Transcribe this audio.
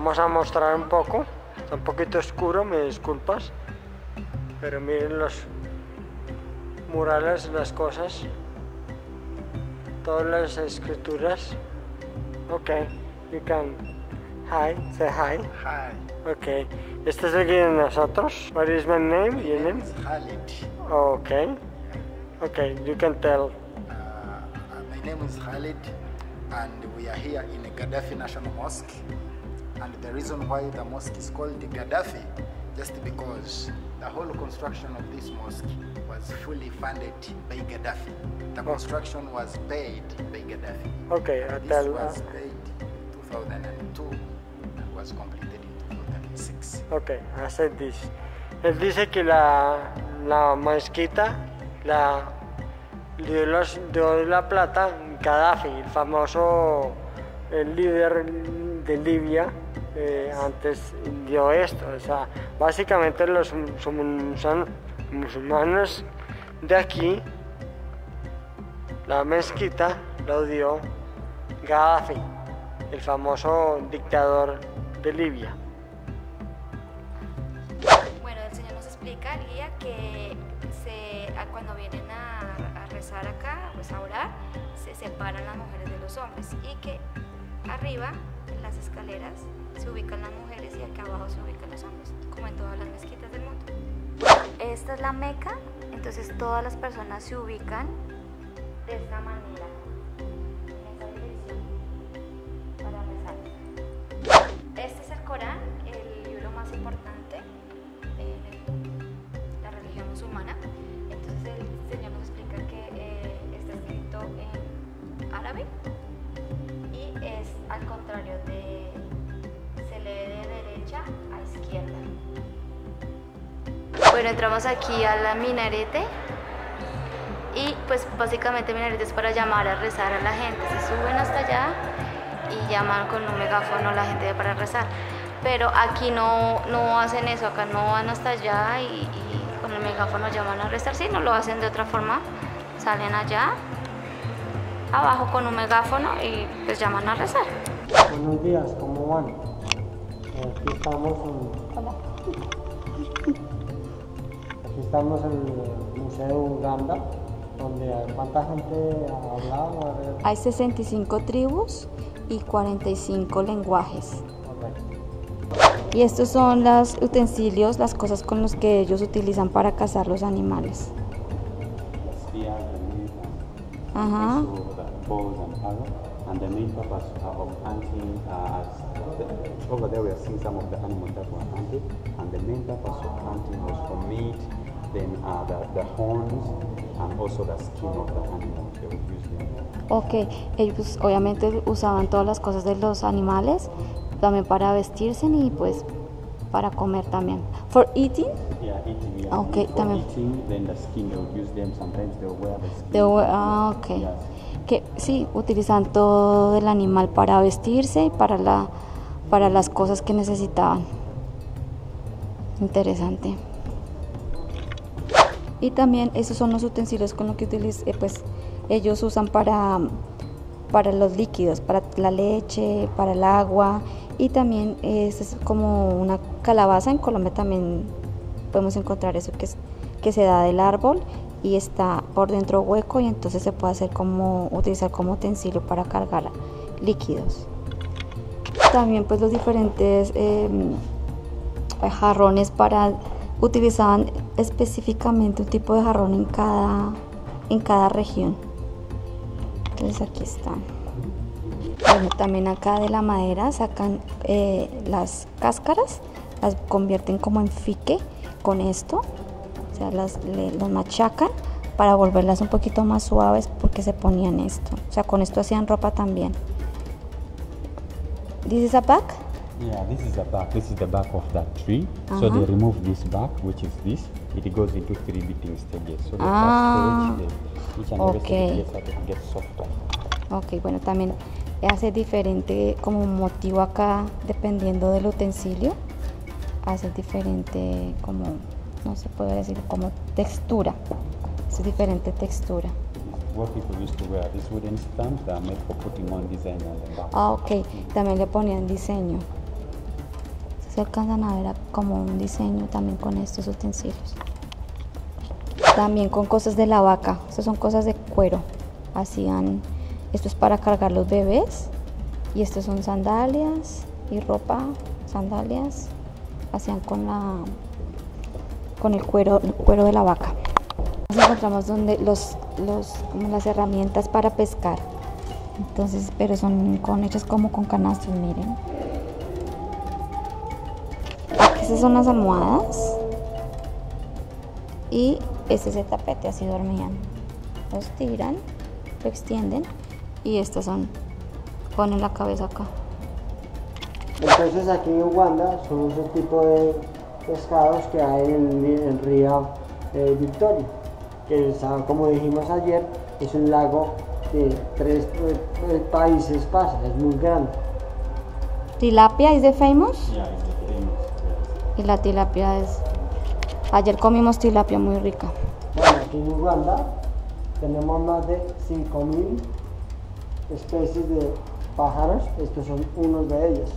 vamos a mostrar un poco. Está un poquito oscuro, me disculpas. Pero miren los murales, las cosas. Todas las escrituras. Ok, you can. Hi, say hi. Hi, Ok, este es el guía de nosotros. What is my name? my Your name name? Khalid. Ok. Ok, you can tell. Uh, uh, my name is Khalid, and we are here in the Gaddafi National Mosque. And the reason why the mosque is called the Gaddafi, just because the whole construction of this mosque was fully funded by Gaddafi. The oh. construction was paid by Gaddafi. Ok, I This was paid in 2002 and was completed in 2006. Ok, I said this. Él dice que la, la mezquita la dio, los- dio la plata Gaddafi, el famoso el líder de Libia, antes dio esto. O sea, básicamente los musulmanes de aquí, la mezquita lo dio Gaddafi, el famoso dictador de Libia. Bueno, el Señor nos explica, el guía, que cuando vienen a, a rezar acá, pues a orar, se separan las mujeres de los hombres y que arriba, en las escaleras, se ubican las mujeres y acá abajo se ubican los hombres, como en todas las mezquitas del mundo. Esta es la Meca, entonces todas las personas se ubican de esta manera, Bueno, entramos aquí a la minarete y pues básicamente minarete es para llamar a rezar a la gente. Se suben hasta allá y llaman con un megáfono a la gente para rezar. Pero aquí no, no hacen eso, acá no van hasta allá y, y con el megáfono llaman a rezar, sí, no lo hacen de otra forma. Salen allá, abajo con un megáfono y pues llaman a rezar. Buenos días, ¿cómo van? Aquí estamos en, aquí estamos en el Museo Uganda, donde hay cuánta gente ha hablado. A ver, Hay 65 tribus y 45 lenguajes. Y estos son los utensilios, las cosas con los que ellos utilizan para cazar los animales. Ajá. over there we are seeing some of the animals that were hunted, and the main purpose of hunting was for meat, then uh, the, the horns, and also the skin of the animal. They would use them. Ok, ellos obviamente usaban todas las cosas de los animales, también para vestirse y pues para comer también. For eating, Yeah, eating. Yeah. Okay, for también. eating, then the skin they would use them. Sometimes they wear the skin. they were- ah, ok. Yes. Que sí, utilizan todo el animal para vestirse y para, la, para las cosas que necesitaban. Interesante. Y también esos son los utensilios con los que utiliz- eh, pues, ellos usan para, para los líquidos, para la leche, para el agua. Y también es, como una calabaza. En Colombia también podemos encontrar eso que, es, que se da del árbol y está por dentro hueco y entonces se puede hacer como utilizar como utensilio para cargar líquidos. También pues los diferentes em, jarrones para utilizaban específicamente un tipo de jarrón en cada en cada región. Entonces aquí están. Bueno, también acá de la madera sacan eh, las cáscaras, las convierten como en fique con esto, o sea, las le- los machacan para volverlas un poquito más suaves porque se ponían esto, o sea, con esto hacían ropa también. This is a bag. Yeah, this is the back. This is the back of that tree. So Uh-huh. they remove this back, which is this. It goes into three beating stages. So the Ah, first stage, the, each and every okay. stage gets, started- gets softer. Ok, bueno, también hace diferente como motivo acá, dependiendo del utensilio, hace diferente como, no se puede decir, como textura, hace diferente textura. What people used to wear, these wooden stamps that are made for putting on design on the back. Ah, ok, también le ponían diseño. Se alcanzan a ver como un diseño también con estos utensilios. También con cosas de la vaca, estas son cosas de cuero. Hacían, esto es para cargar los bebés y estos son sandalias y ropa, sandalias, hacían con la con el cuero, cuero de la vaca. Nos encontramos donde los, los como las herramientas para pescar. Entonces, pero son con hechas como con canastos, miren. Estas son las almohadas. Y este es el tapete, así dormían. Los tiran, lo extienden y estas son, ponen la cabeza acá. Entonces aquí en Uganda son ese tipo de pescados que hay en el río eh, Victoria, que como dijimos ayer es un lago de tres eh, países pasa, es muy grande. ¿Tilapia es de famous? Yeah, it's the famous. Y la tilapia es... Ayer comimos tilapia muy rica. Bueno, aquí en Uganda tenemos más de 5.000 especies de pájaros, estos son unos de ellos.